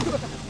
ハハハハ!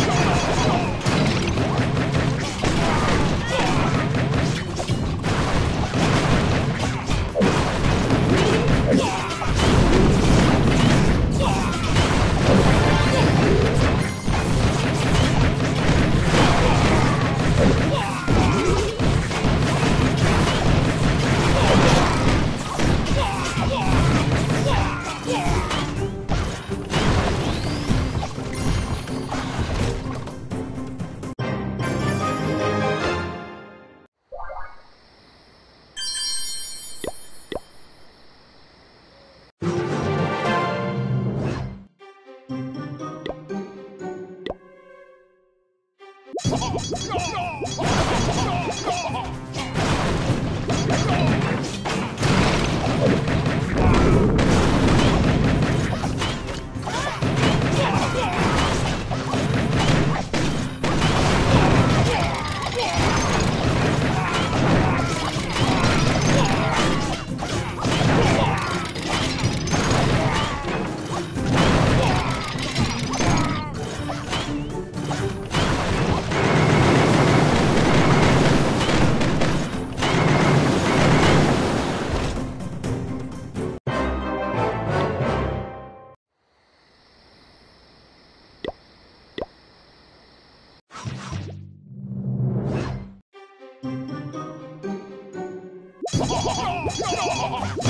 哈哈哈哈哈哈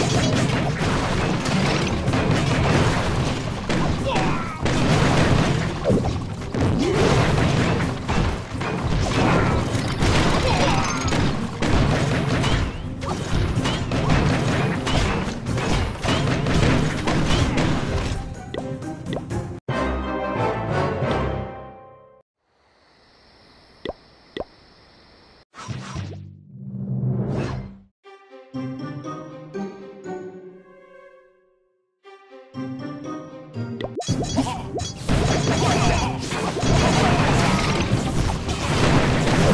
Oh, my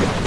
God.